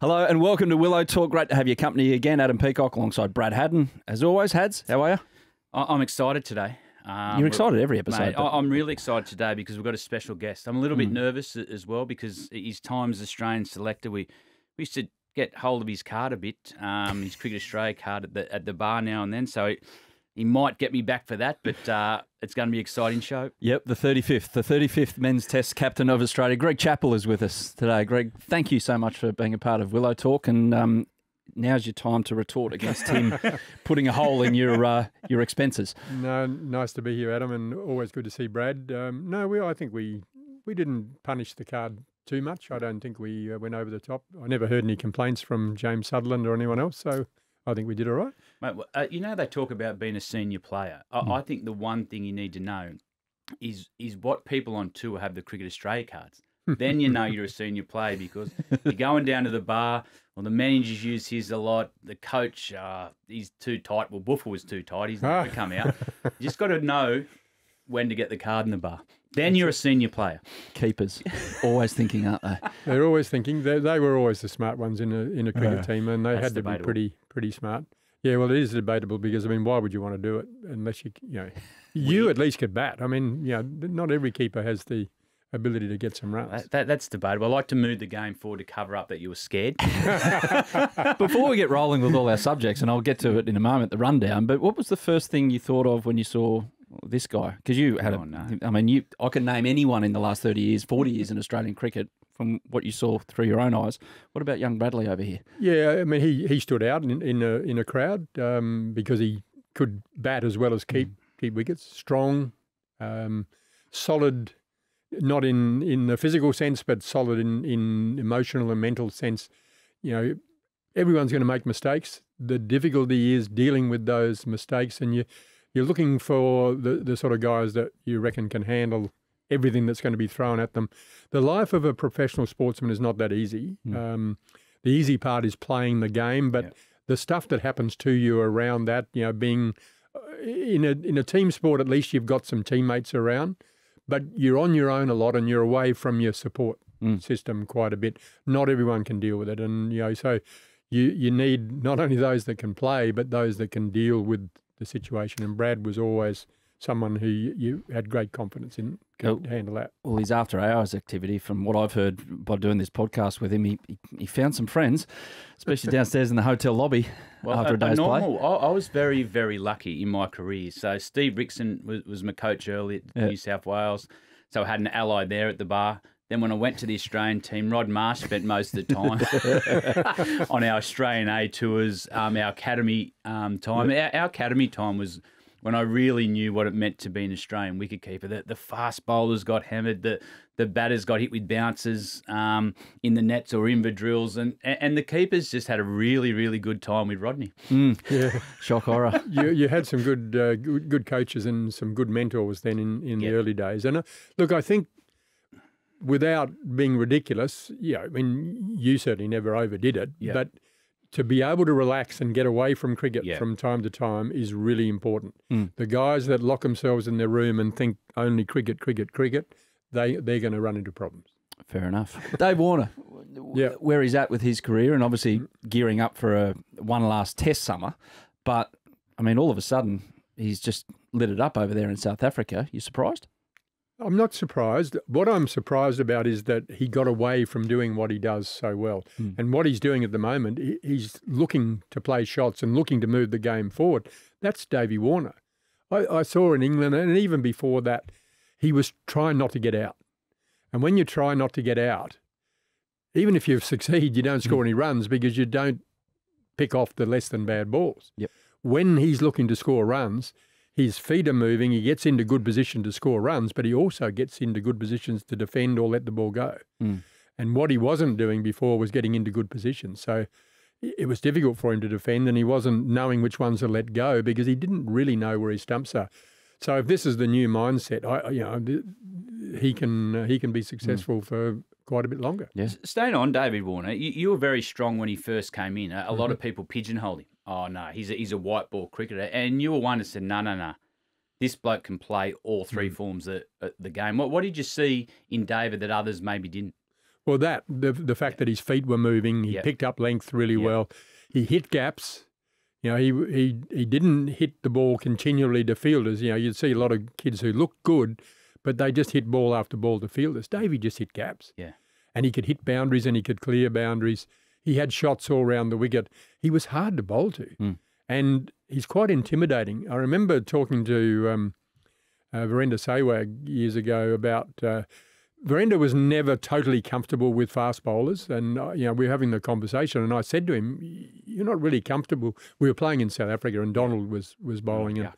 Hello and welcome to Willow Talk. Great to have your company again, Adam Peacock, alongside Brad Haddin. As always, Hads, how are you? I'm excited today. Um, You're excited every episode. Mate, but- I'm really excited today because we've got a special guest. I'm a little bit nervous as well because his time's Australian selector. We we used to get hold of his card a bit, um, his Cricket Australia card at the at the bar now and then. So he, he might get me back for that, but uh, it's going to be an exciting show. Yep, the 35th, the 35th men's test captain of Australia. Greg Chappell is with us today. Greg, thank you so much for being a part of Willow Talk. And um, now's your time to retort against him putting a hole in your uh, your expenses. No, nice to be here, Adam, and always good to see Brad. Um, no, we I think we we didn't punish the card too much. I don't think we uh, went over the top. I never heard any complaints from James Sutherland or anyone else, so I think we did all right. Mate, uh, you know they talk about being a senior player. I, I think the one thing you need to know is is what people on tour have the Cricket Australia cards. then you know you're a senior player because you're going down to the bar. Well, the managers use his a lot. The coach, uh, he's too tight. Well, Buffer was too tight. He's not going to come out. You just got to know when to get the card in the bar. Then you're a senior player. Keepers, always thinking, aren't they? They're always thinking they, they were always the smart ones in a in a cricket Yeah. team, and they That's had to debatable. be pretty pretty smart. Yeah, well, it is debatable because I mean, why would you want to do it unless you you know you at least could bat? I mean, you know, not every keeper has the ability to get some runs. That, that, that's debatable. I like to move the game forward to cover up that you were scared. Before we get rolling with all our subjects, and I'll get to it in a moment, the rundown. But what was the first thing you thought of when you saw this guy? Because you had, Oh, a, no. I mean, you, I can name anyone in the last thirty years, forty years in Australian cricket from what you saw through your own eyes. What about young Bradley over here? Yeah, I mean, he, he stood out in, in a in a crowd um, because he could bat as well as keep keep wickets. Strong, um, solid, not in, in the physical sense, but solid in, in emotional and mental sense. You know, everyone's going to make mistakes. The difficulty is dealing with those mistakes, and you you're looking for the the sort of guys that you reckon can handle everything that's going to be thrown at them. The life of a professional sportsman is not that easy. Um, the easy part is playing the game, but Yeah. the stuff that happens to you around that, you know, being uh, in a in a team sport, at least you've got some teammates around, but you're on your own a lot and you're away from your support Mm. system quite a bit. Not everyone can deal with it, and you know, so you you need not only those that can play, but those that can deal with the situation. And Brad was always someone who you, you had great confidence in could handle that. Well, his after hours activity, from what I've heard by doing this podcast with him, he, he, he found some friends, especially downstairs in the hotel lobby after a, day's play. normal, I, I was very, very lucky in my career. So Steve Rixon was, was my coach early at Yeah. New South Wales. So I had an ally there at the bar. Then when I went to the Australian team, Rod Marsh spent most of the time on our Australian A tours, um, our academy um, time. Our, our academy time was when I really knew what it meant to be an Australian wicketkeeper. The, the fast bowlers got hammered, the the batters got hit with bouncers um, in the nets or in the drills, and and the keepers just had a really really good time with Rodney. Yeah. Shock horror. you you had some good, uh, good good coaches and some good mentors then in, in Yeah. the early days. And uh, look, I think without being ridiculous, yeah, I mean, you certainly never overdid it, Yeah. but to be able to relax and get away from cricket Yeah. from time to time is really important. Mm. The guys that lock themselves in their room and think only cricket, cricket, cricket, they they're going to run into problems. Fair enough. Dave Warner, Yeah. where he's at with his career, and obviously gearing up for a one last Test summer. But I mean, all of a sudden, he's just lit it up over there in South Africa. You surprised? I'm not surprised. What I'm surprised about is that he got away from doing what he does so well. Hmm. And what he's doing at the moment, he's looking to play shots and looking to move the game forward. That's Davy Warner. I, I saw in England, and even before that, he was trying not to get out. And when you try not to get out, even if you succeed, you don't score any runs because you don't pick off the less than bad balls. Yep. When he's looking to score runs, his feet are moving, he gets into good position to score runs, but he also gets into good positions to defend or let the ball go. Mm. And what he wasn't doing before was getting into good positions. So it it was difficult for him to defend, and he wasn't knowing which ones to let go because he didn't really know where his stumps are. So if this is the new mindset, I you know he can uh, he can be successful for quite a bit longer. Yes. Staying on David Warner, you, you were very strong when he first came in. A, a lot of Mm-hmm. people pigeonholed him. Oh no, he's a, he's a white ball cricketer, and you were one that said, no, no, no, this bloke can play all three Mm. forms of the game. What what did you see in David that others maybe didn't? Well, that the the fact that his feet were moving, he Yeah. picked up length really Yeah. well. He hit gaps. You know, he he he didn't hit the ball continually to fielders. You know, you'd see a lot of kids who look good, but they just hit ball after ball to fielders. Davey just hit gaps. Yeah. and he could hit boundaries and he could clear boundaries. He had shots all round the wicket. He was hard to bowl to, Mm. and he's quite intimidating. I remember talking to um, uh, Virender Sehwag years ago about. Uh, Virender was never totally comfortable with fast bowlers, and uh, you know we were having the conversation, and I said to him, "You're not really comfortable." We were playing in South Africa, and Donald was was bowling, and,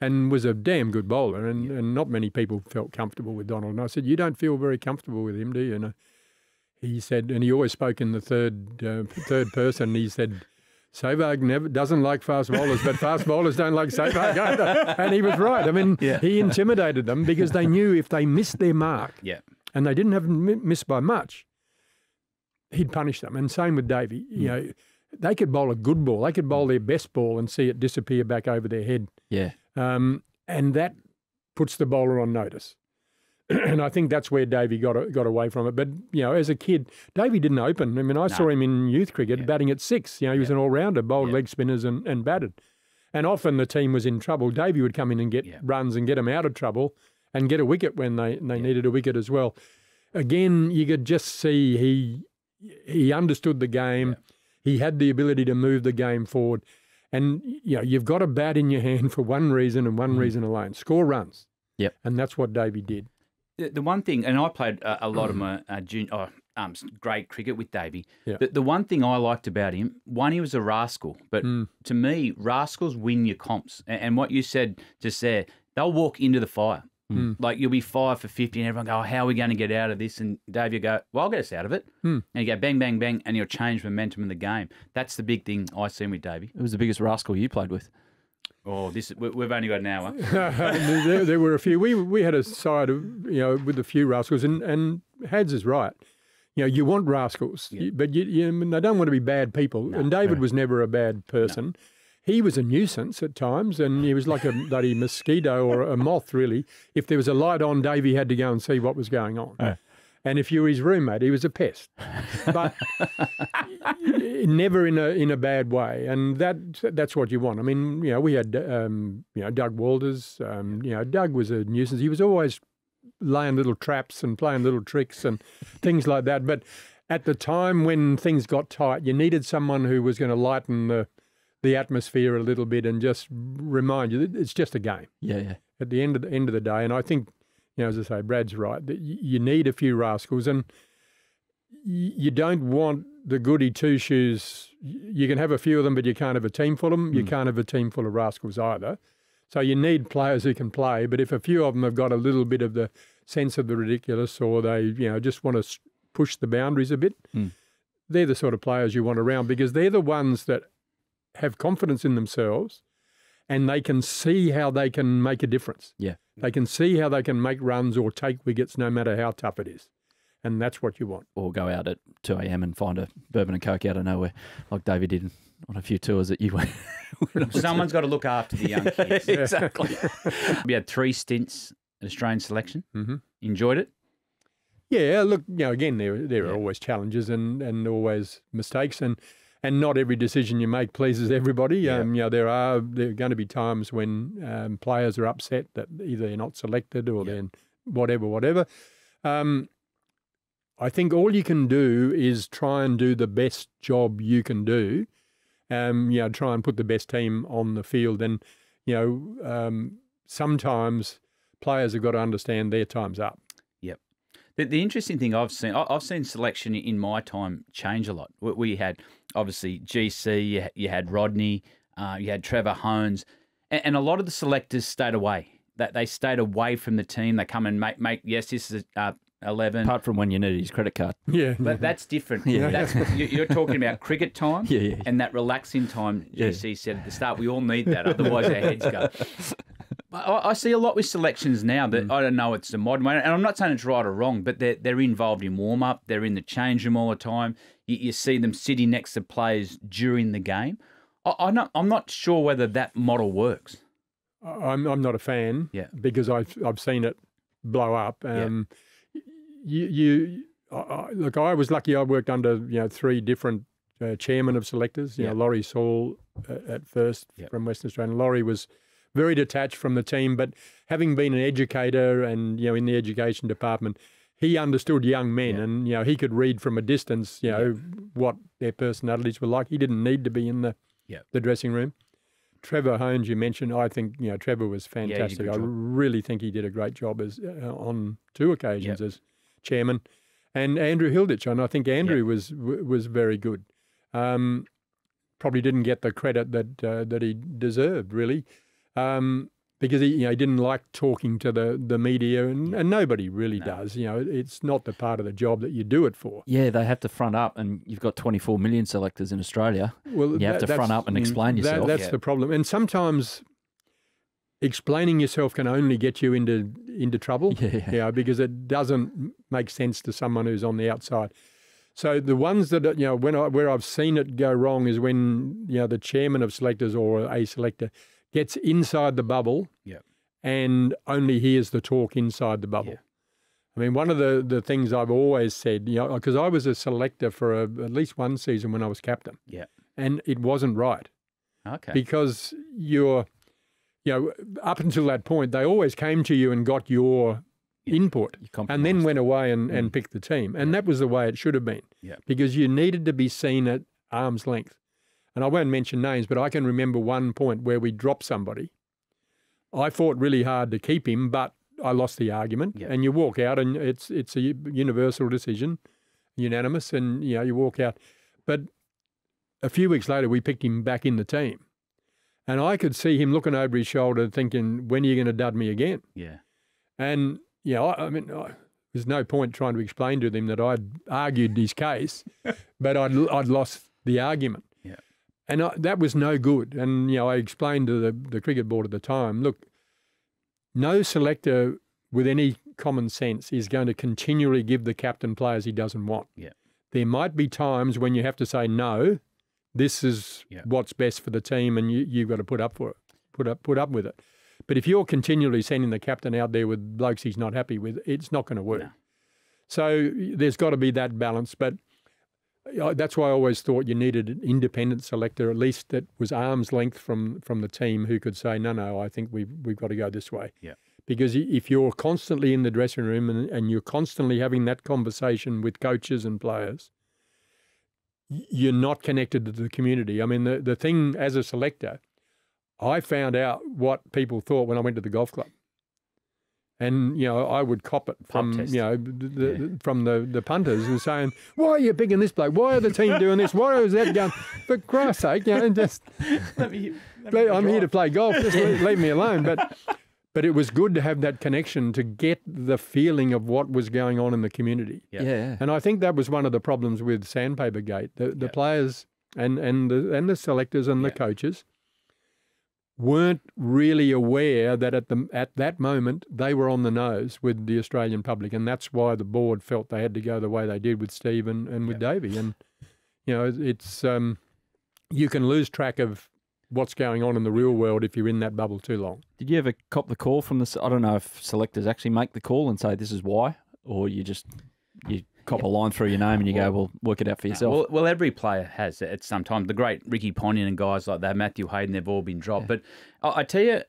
and was a damn good bowler, and, and not many people felt comfortable with Donald. And I said, "You don't feel very comfortable with him, do you?" And he said, and he always spoke in the third uh, third person. He said. Sehwag never doesn't like fast bowlers, but fast bowlers don't like Sehwag either. And he was right. I mean, Yeah. he intimidated them because they knew if they missed their mark, Yeah. and they didn't have mi- missed by much, he'd punish them. And same with Davey. You know, they could bowl a good ball. They could bowl their best ball and see it disappear back over their head. Yeah. Um, and that puts the bowler on notice. and I think that's where Davey got got away from it. But you know, as a kid, Davey didn't open. I mean, I saw him in youth cricket Yeah. batting at six. You know, he was an all rounder, bowled Yeah. leg spinners and, and batted. And often the team was in trouble. Davey would come in and get runs and get them out of trouble, and get a wicket when they they needed a wicket as well. Again, you could just see he he understood the game. He had the ability to move the game forward. And you know, you've got a bat in your hand for one reason and one Mm. reason alone: score runs. Yep. And that's what Davey did. The, the one thing, and I played a, a lot of my uh, junior, oh, um, s- grade cricket with Davey. Yeah. The, the one thing I liked about him, one, he was a rascal, but Mm. to me, rascals win your comps. And, and what you said just there, they'll walk into the fire. Mm. Like you'll be five for 50 and everyone go, oh, how are we going to get out of this? And Dave, you go, well, I'll get us out of it. Mm. And you go bang, bang, bang, and you'll change momentum in the game. That's the big thing I seen with Davey. It was the biggest rascal you played with. Oh, this we- we've only got an hour. there, there were a few. We we had a side of you know with a few rascals, and and Hads is right. You know, you want rascals, Yeah. but you, you, they don't want to be bad people. No. and David was never a bad person. He was a nuisance at times, and he was like a bloody mosquito or a moth, really. If there was a light on, Davey had to go and see what was going on. And if you were his roommate, he was a pest. But never in a in a bad way, and that that's what you want. I mean, you know, we had um, you know Doug Walters. Um, you know, Doug was a nuisance. He was always laying little traps and playing little tricks and things like that. But at the time when things got tight, you needed someone who was going to lighten the the atmosphere a little bit and just remind you that it's just a game Yeah, yeah. at the end of the end of the day. And I think, you know, as I say, Brad's right that you need a few rascals, and you don't want the goody two shoes. You can have a few of them, but you can't have a team full of them. You Mm. can't have a team full of rascals either. So you need players who can play. But if a few of them have got a little bit of the sense of the ridiculous, or they, you know, just want to push the boundaries a bit, Mm. they're the sort of players you want around because they're the ones that have confidence in themselves and they can see how they can make a difference. Yeah. They can see how they can make runs or take wickets no matter how tough it is. And that's what you want. Or go out at 2 a.m. and find a bourbon and coke out of nowhere, like David did on a few tours that you went. went. Someone's got to look after the young kids. exactly. we had three stints at Australian selection. Mm-hmm. Enjoyed it. Yeah, look, you know, again, there there are always challenges and, and always mistakes, and and not every decision you make pleases everybody. Yeah. Um, you know, there are there are going to be times when um, players are upset that either they're not selected or Yeah. then whatever, whatever. Um, I think all you can do is try and do the best job you can do. Um, you know, try and put the best team on the field, and you know, um, sometimes players have got to understand their time's up. The, the interesting thing I've seen, I- I've seen selection in my time change a lot. We- We had obviously GC, you you had Rodney, uh, you had Trevor Hohns, and, and a lot of the selectors stayed away. That they stayed away from the team. They come and make make yes, this is uh, eleven, Apart from when you needed his credit card. Yeah, but that's different. Yeah. That's you- you're talking about cricket time. Yeah, yeah. and that relaxing time Yeah. GC said at the start, we all need that, otherwise our heads go. I, I see a lot with selections now Mm. that I don't know it's the modern way, and I'm not saying it's right or wrong, but they're they're involved in warm up, they're in the change room all the time. You, you see them sitting next to players during the game. I, I'm not I'm not sure whether that model works. I'm I'm not a fan. Yeah. Because I've I've seen it blow up. Yeah. Um, you, you I, look, I was lucky. I worked under you know three different uh, chairmen of selectors. You Yep. know, Laurie Sawle uh, at first Yep. from Western Australia. Laurie was very detached from the team, but having been an educator and you know in the education department, he understood young men, Yep. and you know he could read from a distance. You know what their personalities were like. He didn't need to be in the Yep. the dressing room. Trevor Hohns, you mentioned. I think you know Trevor was he did a fantastic. I really think he did a great job as uh, on two occasions as chairman, and Andrew Hilditch. And I think Andrew was w- was very good. Um, probably didn't get the credit that uh, that he deserved, really, um, because he you know he didn't like talking to the the media, and, and nobody really does. You know, it's not the part of the job that you do it for. Yeah, they have to front up, and you've got 24 million selectors in Australia. Well, You have to front up and explain that- yourself. that's Yeah. the problem, and sometimes explaining yourself can only get you into into trouble. Yeah. you know, because it doesn't make sense to someone who's on the outside. So the ones that you know when I, where I've seen it go wrong is when you know the chairman of selectors or a selector gets inside the bubble Yep. and only hears the talk inside the bubble. Yeah. I mean, one of the, the things I've always said, you know, because I was a selector for a, at least one season when I was captain, Yeah. and it wasn't right Okay. because you're, you know, up until that point, they always came to you and got your Yeah. input You and then went away and, and mm. picked the team. And that was the way it should have been Yeah. because you needed to be seen at arm's length. And I won't mention names, but I can remember one point where we dropped somebody. I fought really hard to keep him, but I lost the argument. Yeah. And you walk out, and it's it's a universal decision, unanimous, and you know you walk out. But a few weeks later, we picked him back in the team, and I could see him looking over his shoulder, thinking, "When are you going to dud me again?" yeah. And you know, I, I mean, I, there's no point trying to explain to them that I'd argued his case, but I'd I'd lost the argument. And I, that was no good. And you know, I explained to the the cricket board at the time, look, no selector with any common sense is going to continually give the captain players he doesn't want. Yeah. There might be times when you have to say no. This is Yeah. what's best for the team, and you, you've got to put up for it, put up put up with it. But if you're continually sending the captain out there with blokes he's not happy with, it's not going to work. No. So there's got to be that balance. But that's why I always thought you needed an independent selector, at least that was arm's length from from the team, who could say, no, no, I think we've we've got to go this way. Yeah. Because if you're constantly in the dressing room and, and you're constantly having that conversation with coaches and players, you're not connected to the community. I mean, the, the thing as a selector, I found out what people thought when I went to the golf club. And you know, I would cop it from test. you know the, the, from the, the punters and saying, "Why are you picking this bloke? Why are the team doing this? Why is that going?" For Christ's sake, you know, just Let me, let- I'm here to play golf. Just leave, leave me alone. But but it was good to have that connection to get the feeling of what was going on in the community. Yeah. Yeah. yeah. And I think that was one of the problems with Sandpaper Gate. The the Yeah. players and and the and the selectors and the coaches weren't really aware that at the at that moment they were on the nose with the Australian public, and that's why the board felt they had to go the way they did with Steve and, and with Davey. And you know, it's um, you can lose track of what's going on in the real world if you're in that bubble too long. Did you ever cop the call from the? I don't know if selectors actually make the call and say this is why, or you just you cop a line through your name and you go, well, work it out for yourself. Well, well, every player has at some time. The great Ricky Ponting and guys like that, Matthew Hayden, they've all been dropped. But I, I tell you,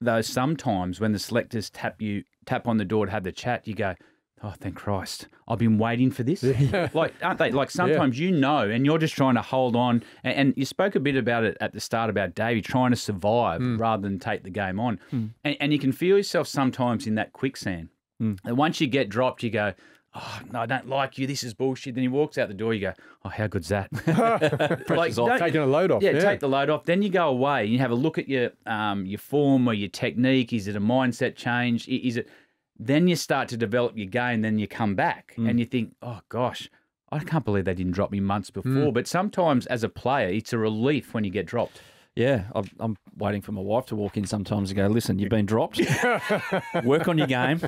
though, sometimes when the selectors tap you, tap on the door to have the chat, you go, "Oh, thank Christ! I've been waiting for this." like, aren't they? Like sometimes you know, and you're just trying to hold on. And, and you spoke a bit about it at the start about Davey trying to survive hmm. rather than take the game on. Hmm. And, and you can feel yourself sometimes in that quicksand. Hmm. And once you get dropped, you go, oh, no, I don't like you. This is bullshit. Then he walks out the door. You go, oh, how good's that? like, off. Taking a load off. yeah, take the load off. Then you go away and you have a look at your um, your form or your technique. Is it a mindset change? Is it? Then you start to develop your game. Then you come back and you think, oh gosh, I can't believe they didn't drop me months before. But sometimes as a player, it's a relief when you get dropped. Yeah, I'm, I'm waiting for my wife to walk in sometimes and go, listen, you've been dropped. Work on your game.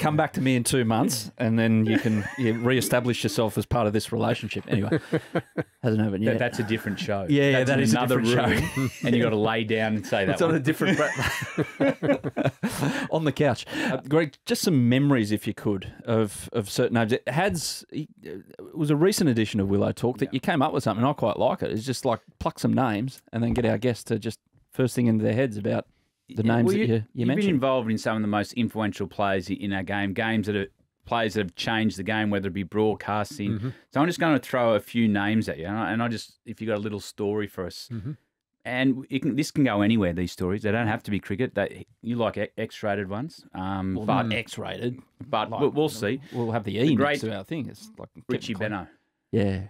Come back to me in two months, and then you can yeah, re-establish yourself as part of this relationship. Anyway, hasn't happened yet. That, that's a different show. Yeah, yeah, that's that a another room, and you got to lay down and say that. It's on a different on the couch. Uh, Greg, just some memories, if you could, of of certain names. It has it was a recent edition of Willow Talk that you came up with something. I quite like it. It's just like pluck some names and then get our guests to just first thing into their heads about the names well, that you, you you've been mentioned. involved in some of the most influential players in our game, games that are players that have changed the game, whether it be broadcasting. Mm-hmm. So I'm just going to throw a few names at you, and I, just if you got a little story for us, Mm-hmm. and it can, this can go anywhere. These stories they don't have to be cricket. They, you like X-rated ones, um, well, but not X-rated. but Like, we'll, we'll see. We'll have the E great next to our thing. It's like Richie getting Benno. Yeah.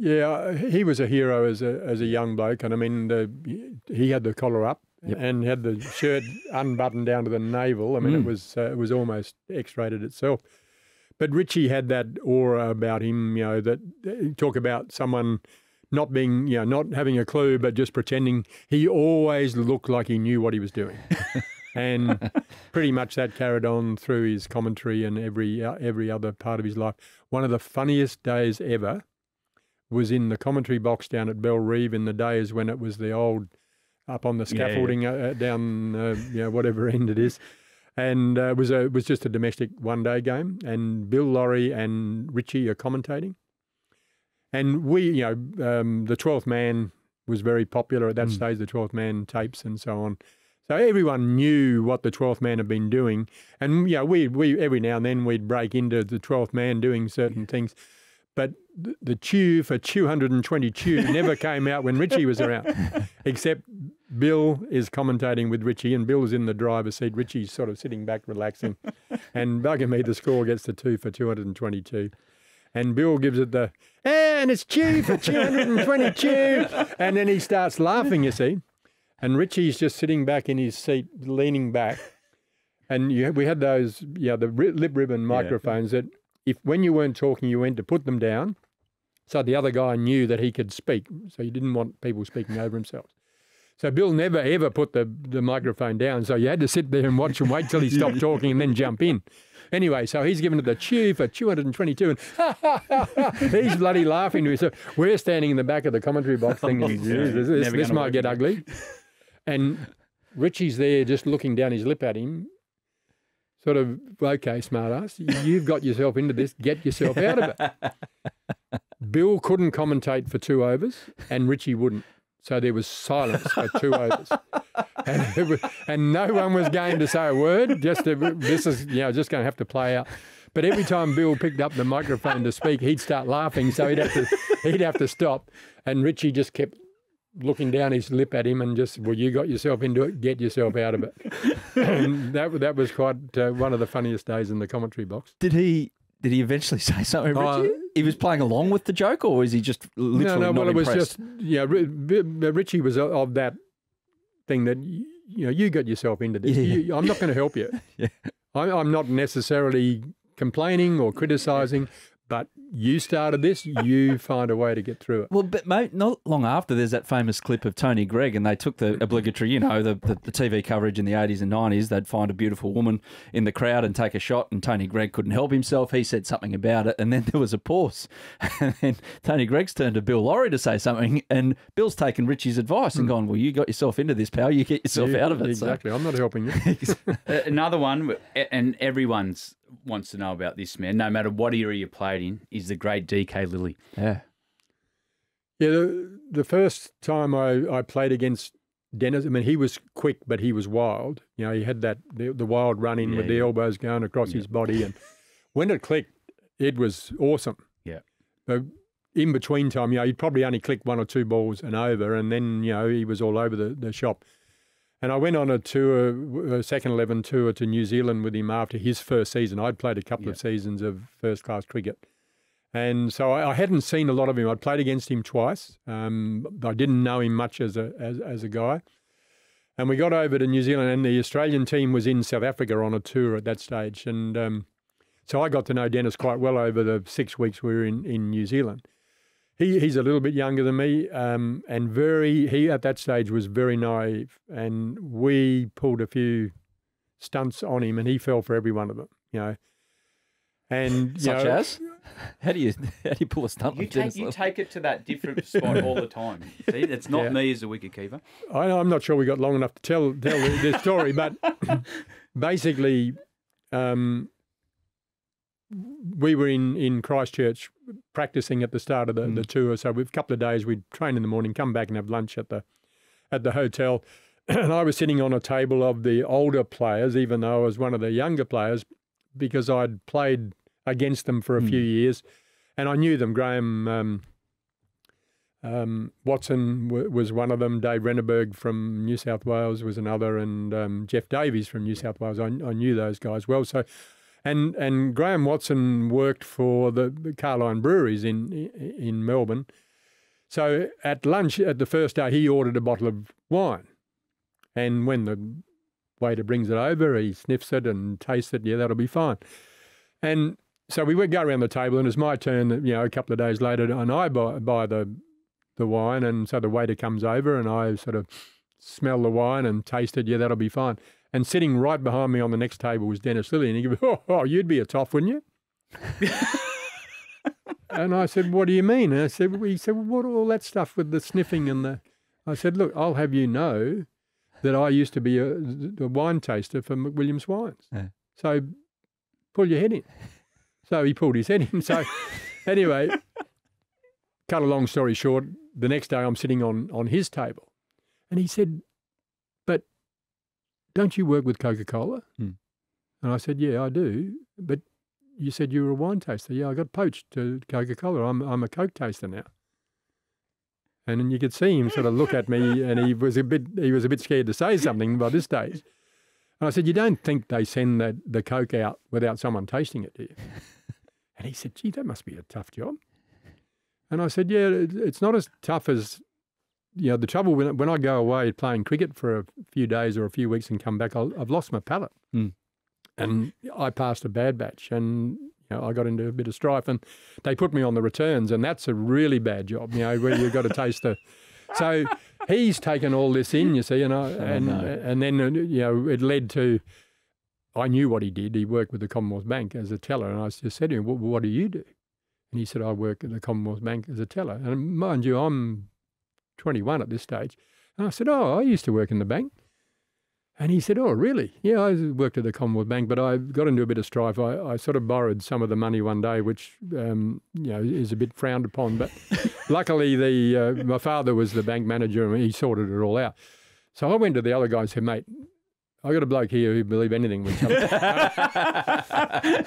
Yeah, he was a hero as a as a young bloke, and I mean, the, he had the collar up and had the shirt unbuttoned down to the navel. I mean, Mm. it was uh, it was almost X-rated itself. But Richie had that aura about him, you know, that uh, talk about someone not being, you know, not having a clue, but just pretending. He always looked like he knew what he was doing. and pretty much that carried on through his commentary and every uh, every other part of his life. One of the funniest days ever was in the commentary box down at Bellerive in the days when it was the old up on the Yeah, yeah. scaffolding uh, uh, down uh, you know whatever end it is. And uh, it was a it was just a domestic one day game, and Bill Lawry and Richie are commentating. And we, you know, um, the twelfth man was very popular at that stage. The twelfth man tapes and so on. So everyone knew what the twelfth man had been doing, and you know, we we every now and then we'd break into the twelfth man doing certain things, but the, chew for 220 chew never came out when Richie was around, except Bill is commentating with Richie, and Bill's in the driver's seat. Richie's sort of sitting back, relaxing, and bugger me, the score gets the two for 222. And Bill gives it the, and it's chew for 222. And then he starts laughing, you see. And Richie's just sitting back in his seat, leaning back. And you, we had those, yeah, the lip ribbon microphones that if when you weren't talking, you went to put them down. So the other guy knew that he could speak. So you didn't want people speaking over themselves. So Bill never ever put the, the microphone down. So you had to sit there and watch and wait till he stopped talking and then jump in. Anyway, so he's given it the chew for 222 and he's bloody laughing to himself. We're standing in the back of the commentary box thinking, "Geez, this, this, this might get ugly. And Richie's there just looking down his lip at him, sort of, okay, smartass, you've got yourself into this, get yourself out of it. Bill couldn't commentate for two overs, and Richie wouldn't. So there was silence for two overs. And, was, and no one was game to say a word. Just to, this is, you know, just going to have to play out. But every time Bill picked up the microphone to speak, he'd start laughing. So he'd have to, he'd have to stop. And Richie just kept looking down his lip at him and just, well, you got yourself into it, get yourself out of it. and that that was quite uh, one of the funniest days in the commentary box. Did he? Did he eventually say something? Oh, Richie? he was playing along with the joke, or was he just literally no, no. not Well, it was just yeah. Ri- Ri- Richie was of- that thing that you know you got yourself into this. Yeah. You- I'm not going to help you. Yeah. I, I'm not necessarily complaining or criticising, but you started this. You find a way to get through it. Well, but mate, not long after, there's that famous clip of Tony Greig, and they took the obligatory, you know, the, the, the TV coverage in the 80s and 90s. They'd find a beautiful woman in the crowd and take a shot, and Tony Greig couldn't help himself. He said something about it, and then there was a pause. And then Tony Greig's turned to Bill Lawry to say something, and Bill's taken Richie's advice and gone, Well, you got yourself into this, pal. You get yourself Yeah, out of it. So- Exactly. I'm not helping you. Uh, Another one, and everyone's wants to know about this man, no matter what era you played in, is the great DK Lillee. yeah. Yeah, the, the first time I, I played against Dennis, I mean, he was quick, but he was wild. You know, he had that the, the wild run in Yeah, with the elbows going across his body, and when it clicked, it was awesome. Yeah. But in between time, you know, he'd probably only click one or two balls and over, and then you know he was all over the, the shop. And I went on a tour, a second eleven tour to New Zealand with him after his first season. I'd played a couple of seasons of first class cricket. And so I, I hadn't seen a lot of him. I'd played against him twice. Um, I didn't know him much as a as, as a guy. And we got over to New Zealand, and the Australian team was in South Africa on a tour at that stage. And um, so I got to know Dennis quite well over the six weeks we were in, in New Zealand. He he's a little bit younger than me, um, and very he at that stage was very naive, and we pulled a few stunts on him, and he fell for every one of them. You know, and you Such know, as? How do you how do you pull a stunt You like take, Dennis you take it to that different spot all the time. See, it's not Yeah. me as a wicketkeeper. I, I'm not sure we got long enough to tell tell this story, but basically, um, we were in, in Christchurch practicing at the start of the, the tour. So we've a couple of days we'd train in the morning, come back and have lunch at the at the hotel. And I was sitting on a table of the older players, even though I was one of the younger players, because I'd played against them for a few years, and I knew them. Graham. Um, um, Watson w- was one of them. Dave Renneberg from New South Wales was another, and um, Jeff Davies from New South Wales. I, I knew those guys well. So, and and Graeme Watson worked for the, the Carlton Breweries in in Melbourne. So at lunch at the first day, he ordered a bottle of wine, and when the waiter brings it over, he sniffs it and tastes it. Yeah, that'll be fine. And so we would go around the table, and it's my turn. You know, a couple of days later, and I buy, buy the the wine, and so the waiter comes over, and I sort of smell the wine and taste it. Yeah, that'll be fine. And sitting right behind me on the next table was Dennis Lillee, and he goes, "Oh, oh you'd be a toff, wouldn't you?" and I said, "What do you mean?" And I said, well, "He said, well, what all that stuff with the sniffing and the?" I said, "Look, I'll have you know that I used to be a, a wine taster for McWilliams Wines. Yeah. So pull your head in." So he pulled his head in. So anyway, cut a long story short, the next day I'm sitting on on his table, and he said, "But don't you work with Coca Cola?" Hmm. And I said, "Yeah, I do." But you said you were a wine taster. Yeah, I got poached to Coca Cola. I'm I'm a Coke taster now. And then you could see him sort of look at me, and he was a bit he was a bit scared to say something by this stage. And I said, "You don't think they send that the Coke out without someone tasting it, do you?" And he said, "Gee, that must be a tough job." And I said, "Yeah, it's not as tough as you know. The trouble when when I go away playing cricket for a few days or a few weeks and come back, I'll, I've lost my palate, Mm. and I passed a bad batch, and you know I got into a bit of strife, and they put me on the returns, and that's a really bad job, you know, where you've got to taste the. So he's taken all this in, you see, and I, and no. and then uh, you know it led to. I knew what he did. He worked with the Commonwealth Bank as a teller, and I just said to him, "Well, what do you do?" And he said, I work at the Commonwealth Bank as a teller. And mind you, I'm 21 at this stage. And I said, Oh, I used to work in the bank. And he said, Oh, really? Yeah, I worked at the Commonwealth Bank, but I got into a bit of strife. I, I sort of borrowed some of the money one day, which, um, you know, is a bit frowned upon. But luckily, the uh, my father was the bank manager and he sorted it all out. So I went to the other guy and said, Mate, I got a bloke here who believe anything we tell him.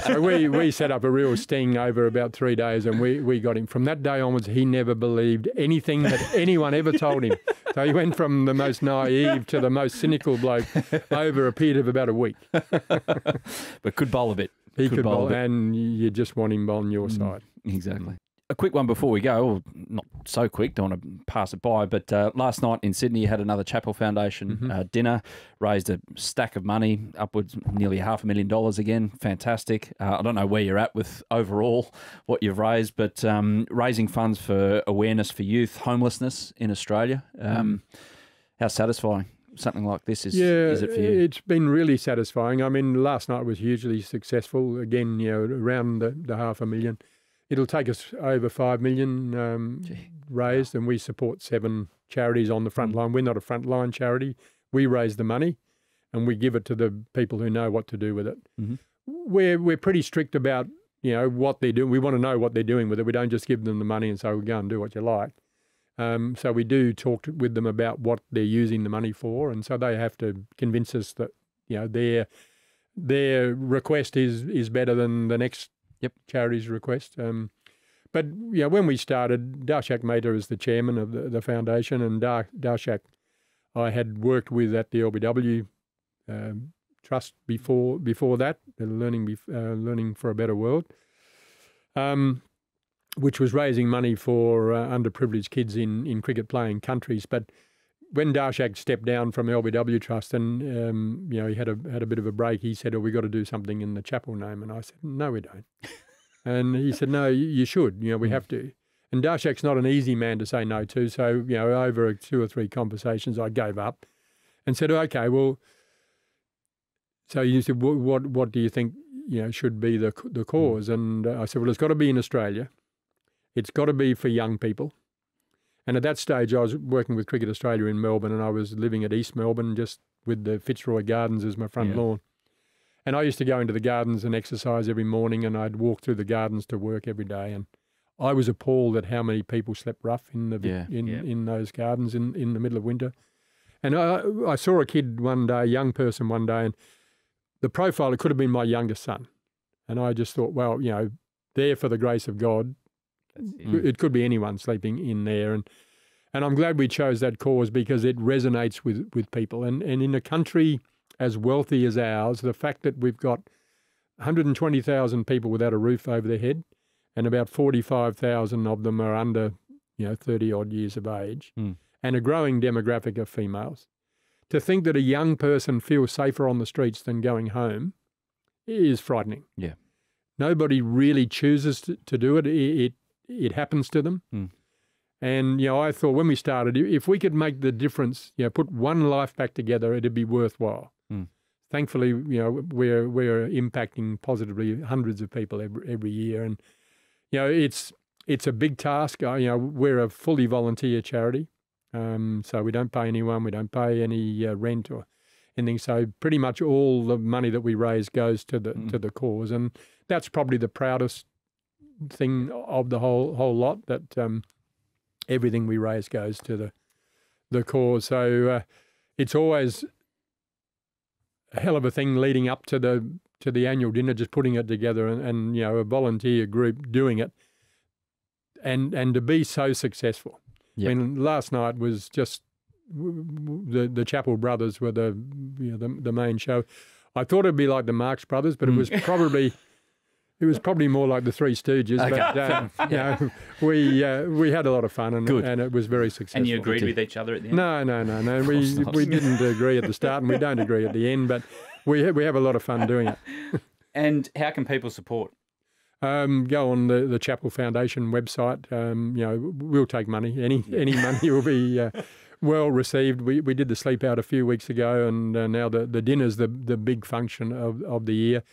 so we, we set up a real sting over about three days and we, we got him. From that day onwards, he never believed anything that anyone ever told him. So he went from the most naive to the most cynical bloke over a period of about a week. but could bowl a bit. He could, bowl a bowl, and you just want him on your mm, side. Exactly. A quick one before we go, or not so quick, don't want to pass it by, but uh, last night in Sydney, you had another Chappell Foundation uh, dinner, raised a stack of money, upwards nearly half a million dollars again. Fantastic. Uh, I don't know where you're at with overall what you've raised, but um, raising funds for awareness for youth homelessness in Australia. Um, How satisfying something like this is, yeah, is it for you? it's been really satisfying. I mean, last night was hugely successful. Again, you know, around the, the half a million. It'll take us over five million um, raised, and we support seven charities on the front line. We're not a frontline charity. We raise the money, and we give it to the people who know what to do with it. Mhm. We're we're pretty strict about you know what they're doing. We want to know what they're doing with it. We don't just give them the money and say, "Well, go and do what you like." Um, so we do talk to, with them about what they're using the money for, and so they have to convince us that you know their their request is is better than the next Yep. charity's request. Um, but know, when we started, Darshak Mehta is the chairman of the, the foundation, and Dar, Darshak I had worked with at the LBW um, Trust before before that, the Learning Bef- uh, Learning for a Better World, um, which was raising money for uh, underprivileged kids in, in cricket playing countries. But when Darshak stepped down from LBW Trust and um, you know he had a had a bit of a break, he said, "Oh, we got to do something in the Chappell name," and I said, "No, we don't." and he said, "No, you, you should. You know, we have to." And Darshak's not an easy man to say no to. So, you know, over two or three conversations, I gave up and said, okay, well, so you said, what, what, what do you think, you know, should be the, the cause? And uh, I said, well, it's got to be in Australia. It's got to be for young people. And at that stage, I was working with Cricket Australia in Melbourne and I was living at East Melbourne just with the Fitzroy Gardens as my front Yeah. lawn. And I used to go into the gardens and exercise every morning and I'd walk through the gardens to work every day. And I was appalled at how many people slept rough in the Yeah. in, Yeah. in those gardens in, in the middle of winter. And I, I saw a kid one day, a young person one day, and the profile, it could have been my youngest son. And I just thought, well, you know, there for the grace of God, That's it. Mm. it could be anyone sleeping in there. And and I'm glad we chose that cause because it resonates with, with people. And and in a country as wealthy as ours, the fact that we've got 120,000 people without a roof over their head, and about 45,000 of them are under, you know, 30 odd years of age, Mm. and a growing demographic of females. To think that a young person feels safer on the streets than going home is frightening. Yeah. Nobody really chooses to, to do it. It, it. It happens to them. Mm. And, you know, I thought when we started, if we could make the difference, you know, put one life back together, it'd be worthwhile. Mm. Thankfully, you know, we're, we're impacting positively hundreds of people every, every year. And, you know, it's, it's a big task. Uh, You know, we're a fully volunteer charity. Um, so we don't pay anyone, we don't pay any uh, rent or anything. So pretty much all the money that we raise goes to the Mm. to the cause, and that's probably the proudest thing of the whole whole lot. That um, everything we raise goes to the the cause. So uh, it's always a hell of a thing leading up to the to the annual dinner, just putting it together, and, and you know a volunteer group doing it, and and to be so successful. Yep. I mean, last night was just the the Chappell Brothers were the you know, the, the main show. I thought it'd be like the Marx Brothers, but it Mm. was probably it was probably more like the Three Stooges. But Okay. um, you know, we uh, we had a lot of fun and Good. and it was very successful. And you agreed with each other at the end? No, no, no, no. We not. we didn't agree at the start, and we don't agree at the end. But we we have a lot of fun doing it. And how can people support? Um, go on the, the Chappell Foundation website. Um, you know, we'll take money. Any any money will be uh, well received. We we did the sleep out a few weeks ago, and uh, now the the dinner's the the big function of, of the year.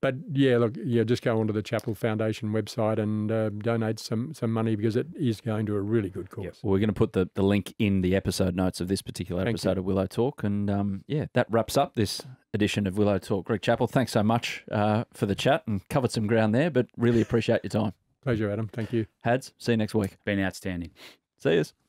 But yeah, look, yeah, just go onto the Chappell Foundation website and uh, donate some some money because it is going to a really good cause. Well, we're going to put the, the link in the episode notes of this particular Thank episode of Willow Talk. And um, yeah, that wraps up this edition of Willow Talk. Greg Chappell, thanks so much uh, for the chat and covered some ground there, but really appreciate your time. Pleasure, Adam. Thank you. Hads, see you next week. Been outstanding. See yous.